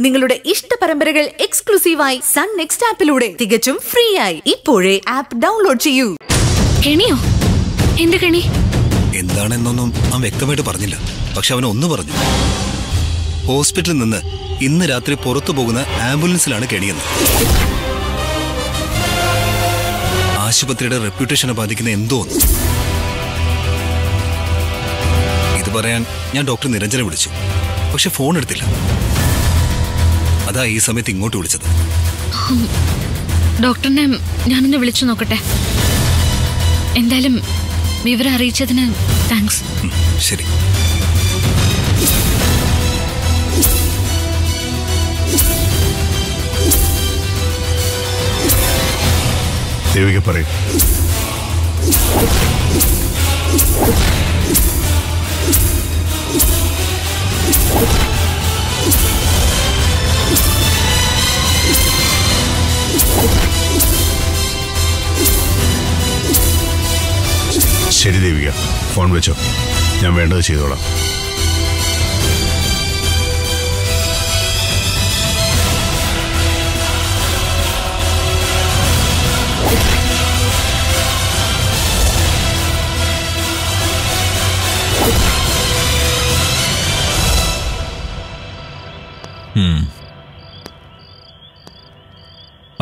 നിങ്ങളുടെ ഇഷ്ട പരമ്പരകൾ എക്സ്ക്ലൂസീവായി സൺ നെക്സ്റ്റ് ആപ്പിലൂടെ തികച്ചും ഫ്രീ ആയി ഇപ്പോഴേ ആപ്പ് ഡൗൺലോഡ് ചെയ്യൂ. കെണിയോ? എന്ത് കെണി? എന്താണെന്നൊന്നും അവൻ വ്യക്തമായിട്ട് പറഞ്ഞില്ല. പക്ഷെ അവൻ ഒന്ന് പറഞ്ഞു. ഹോസ്പിറ്റലിൽ നിന്ന് ഇന്ന് രാത്രി പുറത്തു പോകുന്ന ആംബുലൻസിലാണ് കെണിയെന്ന്. ആശുപത്രിയുടെ റെപ്യൂട്ടേഷനെ ബാധിക്കുന്ന എന്തോ ഒന്ന്. ഇത് പറയാൻ ഞാൻ ഡോക്ടർ നിരഞ്ജനെ വിളിച്ചു. പക്ഷെ ഫോൺ എടുത്തില്ല. അതാ ഈ സമയത്ത് ഇങ്ങോട്ട് വിളിച്ചത്. ഡോക്ടറിനെ ഞാനൊന്ന് വിളിച്ചു നോക്കട്ടെ. എന്തായാലും വിവരം അറിയിച്ചതിന് താങ്ക്സ് ശരി. ദേവിക പറയും. ശരി ദേവിക ഫോൺ വെച്ചോ. ഞാൻ വേണ്ടത് ചെയ്തോളാം.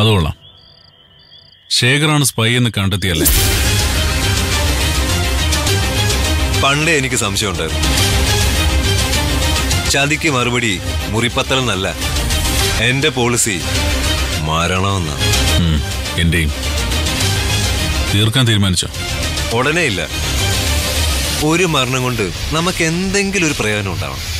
അതുകൊള്ളാം ശേഖറാണ് സ്പൈ എന്ന് കണ്ടെത്തിയല്ലേ? പണ്ടേ എനിക്ക് സംശയമുണ്ടായിരുന്നു. ചതിക്ക് മറുപടി മുറിപ്പത്തൽ എന്നല്ല എന്റെ പോളിസി മരണമെന്ന്. എന്റെയും. തീർക്കാൻ തീരുമാനിച്ചോ? ഉടനെ ഇല്ല. ഒരു മരണം കൊണ്ട് നമുക്ക് എന്തെങ്കിലും ഒരു പ്രയോജനം ഉണ്ടാവണം.